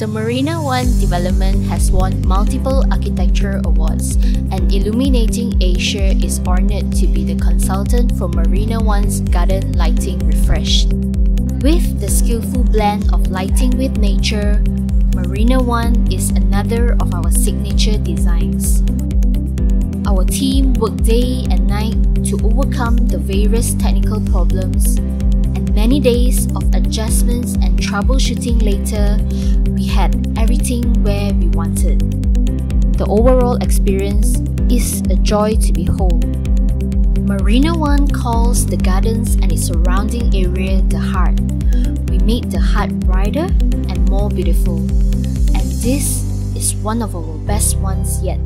The Marina One development has won multiple architecture awards, and Illuminating Asia is honored to be the consultant for Marina One's garden lighting refresh. With the skillful blend of lighting with nature, Marina One is another of our signature designs. Our team worked day and night to overcome the various technical problems, many days of adjustments and troubleshooting later, we had everything where we wanted. The overall experience is a joy to behold. Marina One calls the gardens and its surrounding area the heart. We made the heart brighter and more beautiful, and this is one of our best ones yet.